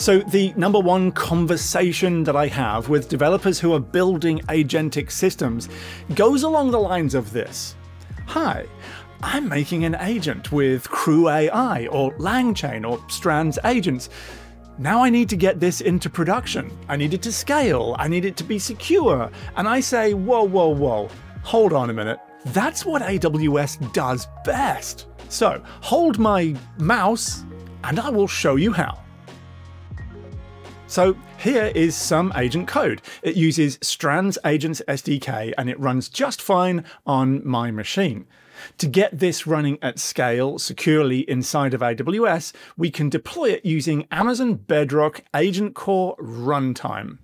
So, the number one conversation that I have with developers who are building agentic systems goes along the lines of this Hi, I'm making an agent with Crew AI or LangChain or Strands agents. Now I need to get this into production. I need it to scale. I need it to be secure. And I say, whoa, whoa, whoa, hold on a minute. That's what AWS does best. So hold my mouse and I will show you how. So here is some agent code. It uses Strands Agents SDK and it runs just fine on my machine. To get this running at scale securely inside of AWS, we can deploy it using Amazon Bedrock Agent Core Runtime.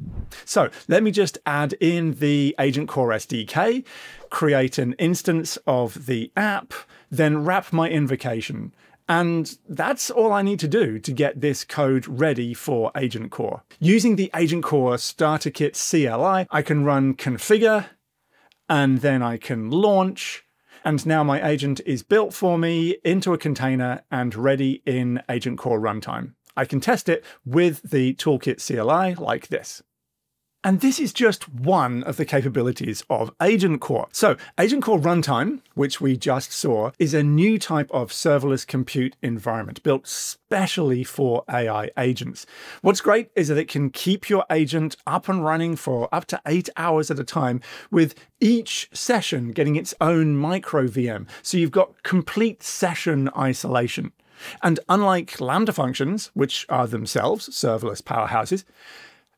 So let me just add in the Agent Core SDK, create an instance of the app, then wrap my invocation. And that's all I need to do to get this code ready for Agent Core. Using the Agent Core Starter Kit CLI, I can run configure, and then I can launch, and now my agent is built for me into a container and ready in Agent Core runtime. I can test it with the Toolkit CLI like this. And this is just one of the capabilities of Agent Core. So Agent Core Runtime, which we just saw, is a new type of serverless compute environment built specially for AI agents. What's great is that it can keep your agent up and running for up to eight hours at a time with each session getting its own micro VM. So you've got complete session isolation. And unlike Lambda functions, which are themselves serverless powerhouses,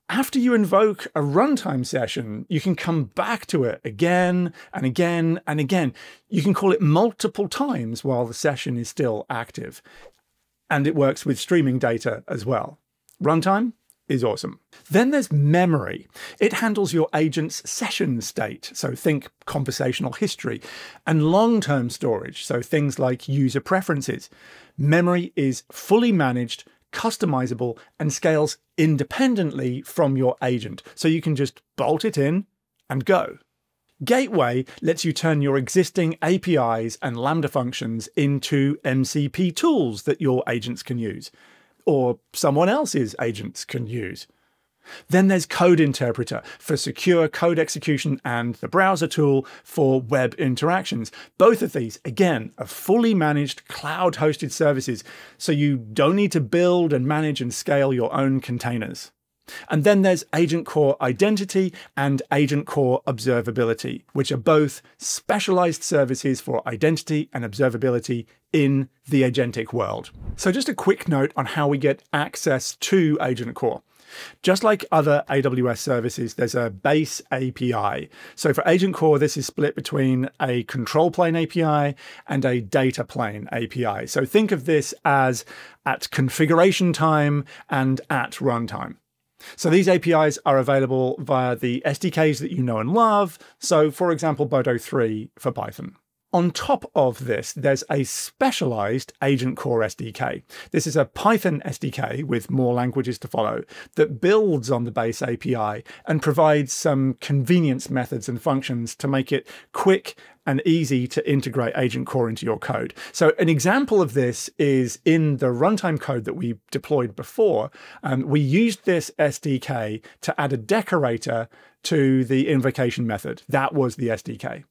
after you invoke a runtime session, you can come back to it again and again and again. You can call it multiple times while the session is still active. And it works with streaming data as well. Runtime is awesome. Then there's memory. It handles your agent's session state, so think conversational history, and long term storage, so things like user preferences. Memory is fully managed customizable, and scales independently from your agent. So you can just bolt it in and go. Gateway lets you turn your existing APIs and Lambda functions into MCP tools that your agents can use, or someone else's agents can use. Then there's Code Interpreter for secure code execution and the browser tool for web interactions. Both of these, again, are fully managed cloud hosted services, so you don't need to build and manage and scale your own containers. And then there's Agent Core Identity and Agent Core Observability, which are both specialized services for identity and observability in the agentic world. So just a quick note on how we get access to Agent Core. Just like other AWS services, there's a base API. So for Agent Core, this is split between a control plane API and a data plane API. So think of this as at configuration time and at runtime. So these APIs are available via the SDKs that you know and love. So for example, Boto 3 for Python. On top of this, there's a specialized Agent Core SDK. This is a Python SDK with more languages to follow that builds on the base API and provides some convenience methods and functions to make it quick and easy to integrate Agent Core into your code. So an example of this is in the runtime code that we deployed before. Um, we used this SDK to add a decorator to the invocation method. That was the SDK.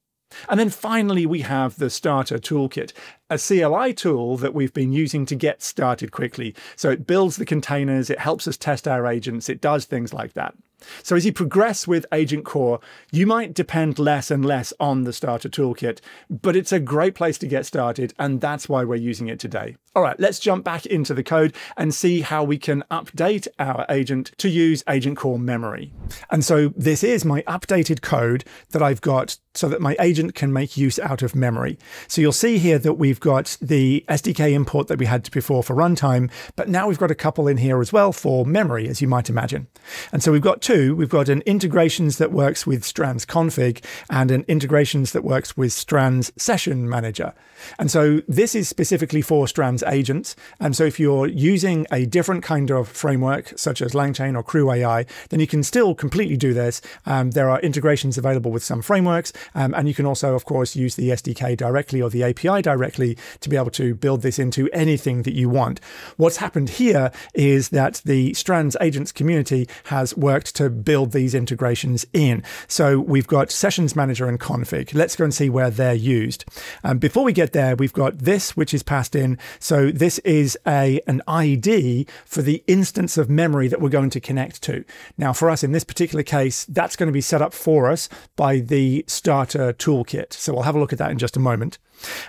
And then finally, we have the starter toolkit, a CLI tool that we've been using to get started quickly. So it builds the containers, it helps us test our agents, it does things like that. So as you progress with Agent Core, you might depend less and less on the starter toolkit, but it's a great place to get started, and that's why we're using it today. All right, let's jump back into the code and see how we can update our agent to use Agent Core memory. And so this is my updated code that I've got so that my agent can make use out of memory. So you'll see here that we've got the SDK import that we had before for runtime, but now we've got a couple in here as well for memory, as you might imagine. And so we've got two. We've got an integrations that works with Strands config and an integrations that works with Strands session manager. And so this is specifically for Strands agents. And so if you're using a different kind of framework, such as LangChain or Crew AI, then you can still completely do this. Um, there are integrations available with some frameworks, um, and you can also, of course, use the SDK directly or the API directly to be able to build this into anything that you want. What's happened here is that the Strands agents community has worked to build these integrations in. So we've got Sessions Manager and Config. Let's go and see where they're used. Um, before we get there, we've got this, which is passed in. So this is a an ID for the instance of memory that we're going to connect to. Now, for us in this particular case, that's going to be set up for us by the starter toolkit. So we'll have a look at that in just a moment.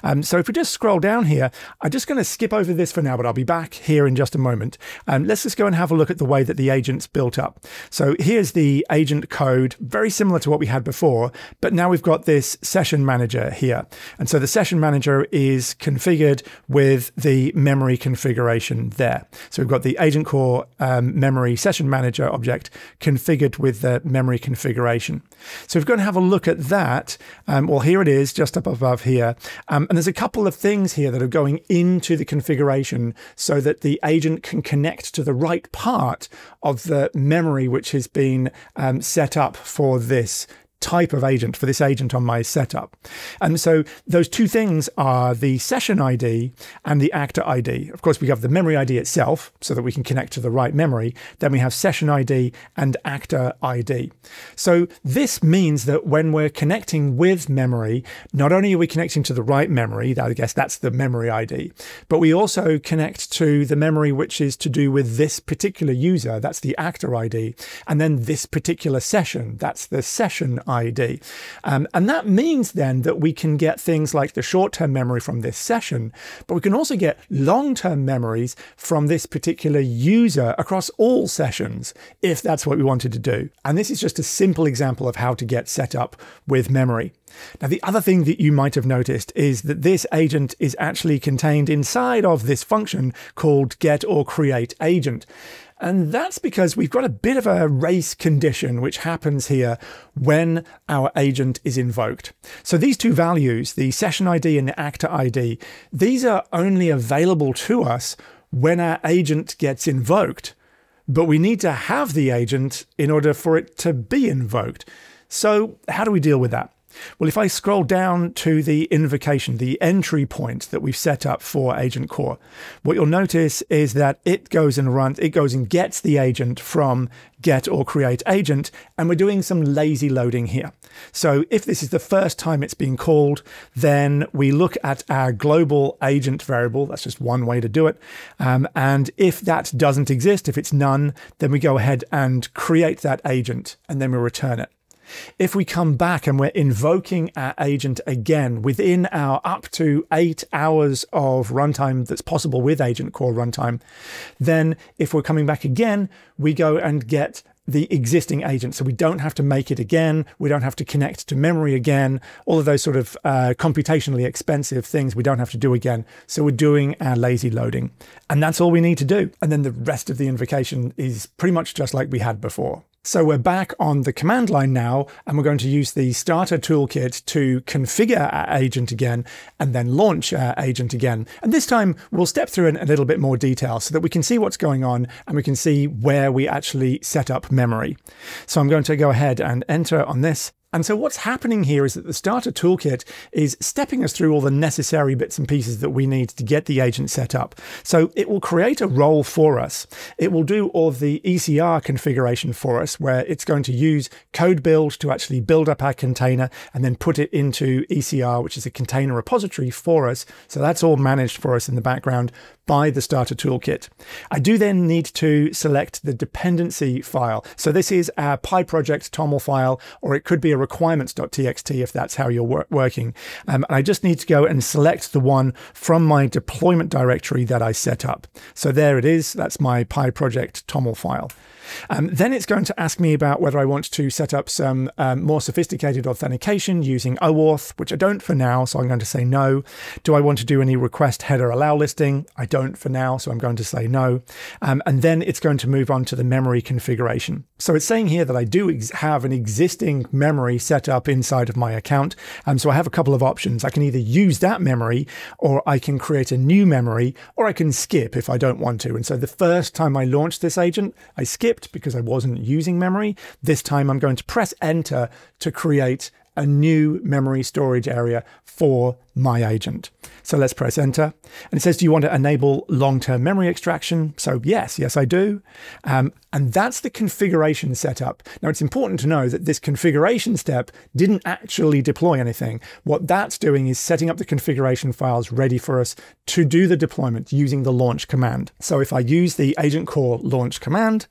Um, so if we just scroll down here, I'm just going to skip over this for now, but I'll be back here in just a moment. Um, let's just go and have a look at the way that the agent's built up. So here's the agent code, very similar to what we had before, but now we've got this session manager here. And so the session manager is configured with the memory configuration there. So we've got the agent core um, memory session manager object configured with the memory configuration. So we're going to have a look at that. Um, well, here it is just up above here. Um, and there's a couple of things here that are going into the configuration so that the agent can connect to the right part of the memory which has been um, set up for this type of agent for this agent on my setup. And so those two things are the session ID and the actor ID. Of course, we have the memory ID itself so that we can connect to the right memory. Then we have session ID and actor ID. So this means that when we're connecting with memory, not only are we connecting to the right memory, I guess that's the memory ID, but we also connect to the memory which is to do with this particular user, that's the actor ID, and then this particular session, that's the session ID. Um, and that means then that we can get things like the short term memory from this session, but we can also get long term memories from this particular user across all sessions if that's what we wanted to do. And this is just a simple example of how to get set up with memory. Now, the other thing that you might have noticed is that this agent is actually contained inside of this function called get or create agent. And that's because we've got a bit of a race condition which happens here when our agent is invoked. So these two values, the session ID and the actor ID, these are only available to us when our agent gets invoked. But we need to have the agent in order for it to be invoked. So how do we deal with that? Well, if I scroll down to the invocation, the entry point that we've set up for Agent Core, what you'll notice is that it goes and runs, it goes and gets the agent from get or create agent, and we're doing some lazy loading here. So if this is the first time it's being called, then we look at our global agent variable. That's just one way to do it. Um, and if that doesn't exist, if it's none, then we go ahead and create that agent and then we return it. If we come back and we're invoking our agent again within our up to eight hours of runtime that's possible with Agent Core runtime, then if we're coming back again, we go and get the existing agent. So we don't have to make it again. We don't have to connect to memory again. All of those sort of uh, computationally expensive things we don't have to do again. So we're doing our lazy loading. And that's all we need to do. And then the rest of the invocation is pretty much just like we had before. So we're back on the command line now, and we're going to use the starter toolkit to configure our agent again and then launch our agent again. And this time we'll step through in a little bit more detail so that we can see what's going on and we can see where we actually set up memory. So I'm going to go ahead and enter on this and so what's happening here is that the starter toolkit is stepping us through all the necessary bits and pieces that we need to get the agent set up. So it will create a role for us. It will do all of the ECR configuration for us, where it's going to use code build to actually build up our container and then put it into ECR, which is a container repository for us. So that's all managed for us in the background by the starter toolkit. I do then need to select the dependency file. So this is our PyProject TOML file, or it could be a requirements.txt if that's how you're wor working. Um, and I just need to go and select the one from my deployment directory that I set up. So there it is. That's my PyProject TOML file. Um, then it's going to ask me about whether I want to set up some um, more sophisticated authentication using OAuth, which I don't for now, so I'm going to say no. Do I want to do any request header allow listing? I don't for now, so I'm going to say no. Um, and then it's going to move on to the memory configuration. So it's saying here that I do have an existing memory set up inside of my account. Um, so I have a couple of options. I can either use that memory or I can create a new memory or I can skip if I don't want to. And so the first time I launch this agent, I because I wasn't using memory. This time I'm going to press enter to create a new memory storage area for my agent. So let's press enter. And it says, do you want to enable long-term memory extraction? So yes, yes, I do. Um, and that's the configuration setup. Now it's important to know that this configuration step didn't actually deploy anything. What that's doing is setting up the configuration files ready for us to do the deployment using the launch command. So if I use the agent core launch command,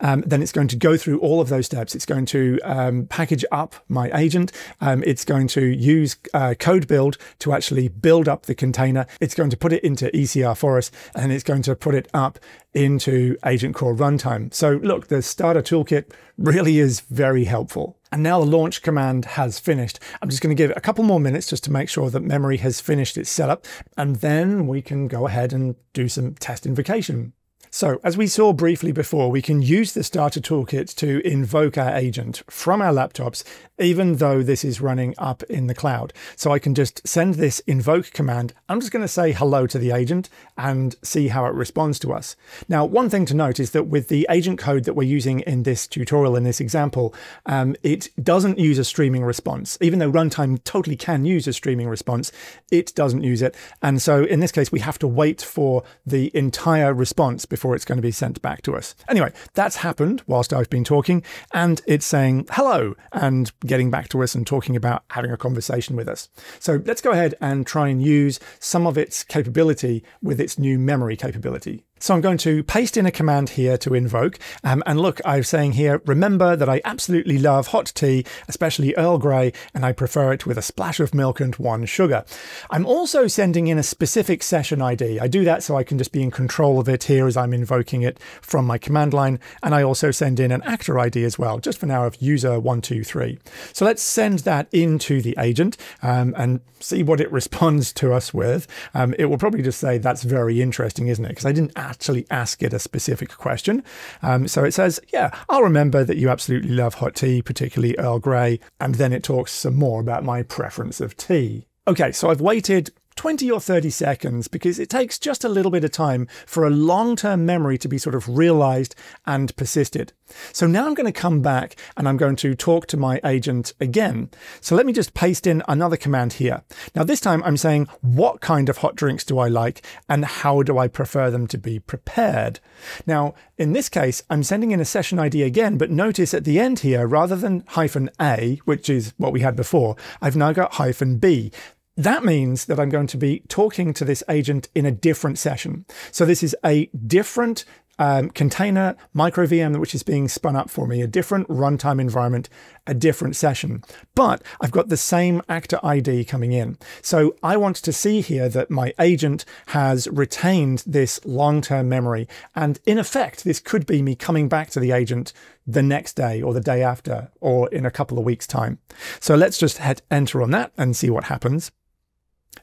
um, then it's going to go through all of those steps. It's going to um, package up my agent. Um, it's going to use uh, code build to actually build up the container. It's going to put it into ECR for us, and it's going to put it up into Agent Core runtime. So look, the starter toolkit really is very helpful. And now the launch command has finished. I'm just going to give it a couple more minutes just to make sure that memory has finished its setup, and then we can go ahead and do some test invocation. So as we saw briefly before, we can use the starter toolkit to invoke our agent from our laptops, even though this is running up in the cloud. So I can just send this invoke command. I'm just going to say hello to the agent and see how it responds to us. Now, one thing to note is that with the agent code that we're using in this tutorial, in this example, um, it doesn't use a streaming response. Even though runtime totally can use a streaming response, it doesn't use it. And so in this case, we have to wait for the entire response it's going to be sent back to us. Anyway, that's happened whilst I've been talking, and it's saying hello and getting back to us and talking about having a conversation with us. So let's go ahead and try and use some of its capability with its new memory capability. So I'm going to paste in a command here to invoke. Um, and look, I'm saying here, remember that I absolutely love hot tea, especially Earl Grey, and I prefer it with a splash of milk and one sugar. I'm also sending in a specific session ID. I do that so I can just be in control of it here as I'm invoking it from my command line. And I also send in an actor ID as well, just for now of user123. So let's send that into the agent um, and see what it responds to us with. Um, it will probably just say, that's very interesting, isn't it? Because I didn't actually ask it a specific question. Um, so it says, yeah, I'll remember that you absolutely love hot tea, particularly Earl Grey. And then it talks some more about my preference of tea. Okay, so I've waited 20 or 30 seconds because it takes just a little bit of time for a long term memory to be sort of realized and persisted. So now I'm going to come back and I'm going to talk to my agent again. So let me just paste in another command here. Now, this time I'm saying, what kind of hot drinks do I like and how do I prefer them to be prepared? Now, in this case, I'm sending in a session ID again, but notice at the end here, rather than hyphen A, which is what we had before, I've now got hyphen B. That means that I'm going to be talking to this agent in a different session. So this is a different um, container micro VM which is being spun up for me, a different runtime environment, a different session. But I've got the same actor ID coming in. So I want to see here that my agent has retained this long-term memory. And in effect, this could be me coming back to the agent the next day or the day after or in a couple of weeks time. So let's just hit enter on that and see what happens.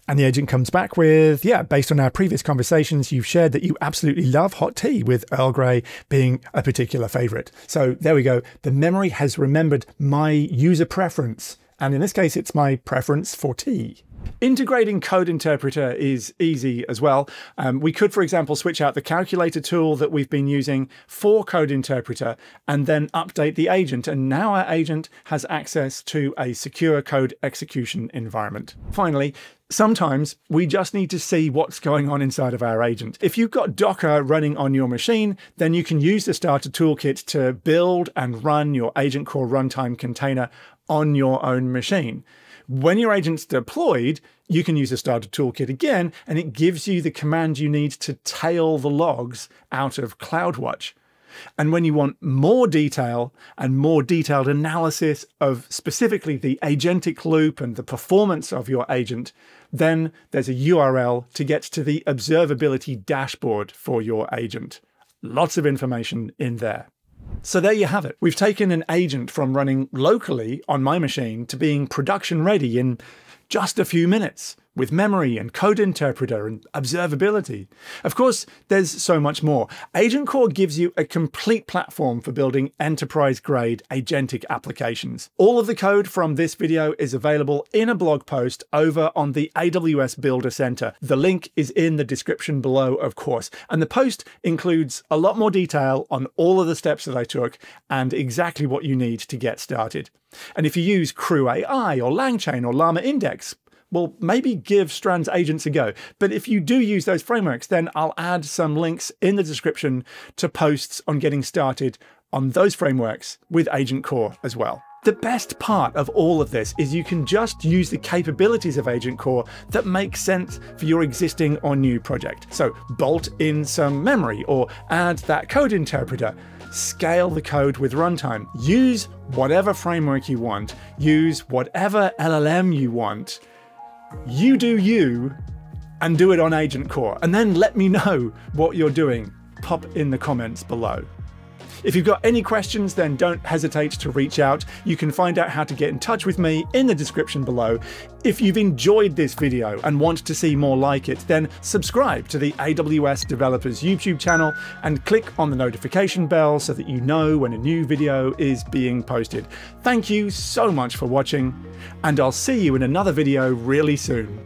And the agent comes back with, yeah, based on our previous conversations, you've shared that you absolutely love hot tea, with Earl Grey being a particular favorite. So there we go. The memory has remembered my user preference. And in this case, it's my preference for tea. Integrating Code Interpreter is easy as well. Um, we could, for example, switch out the calculator tool that we've been using for Code Interpreter and then update the agent. And now our agent has access to a secure code execution environment. Finally, Sometimes we just need to see what's going on inside of our agent. If you've got Docker running on your machine, then you can use the Starter Toolkit to build and run your Agent Core runtime container on your own machine. When your agent's deployed, you can use the starter toolkit again, and it gives you the command you need to tail the logs out of CloudWatch. And when you want more detail and more detailed analysis of specifically the agentic loop and the performance of your agent, then there's a URL to get to the observability dashboard for your agent. Lots of information in there. So there you have it. We've taken an agent from running locally on my machine to being production ready in just a few minutes with memory and code interpreter and observability. Of course, there's so much more. Agent Core gives you a complete platform for building enterprise grade agentic applications. All of the code from this video is available in a blog post over on the AWS Builder Center. The link is in the description below, of course, and the post includes a lot more detail on all of the steps that I took and exactly what you need to get started. And if you use Crew AI or LangChain or Llama Index, well, maybe give Strands agents a go. But if you do use those frameworks, then I'll add some links in the description to posts on getting started on those frameworks with Agent Core as well. The best part of all of this is you can just use the capabilities of Agent Core that make sense for your existing or new project. So bolt in some memory or add that code interpreter scale the code with runtime. Use whatever framework you want, use whatever LLM you want. You do you and do it on Agent Core. And then let me know what you're doing. Pop in the comments below. If you've got any questions, then don't hesitate to reach out. You can find out how to get in touch with me in the description below. If you've enjoyed this video and want to see more like it, then subscribe to the AWS Developers YouTube channel and click on the notification bell so that you know when a new video is being posted. Thank you so much for watching, and I'll see you in another video really soon.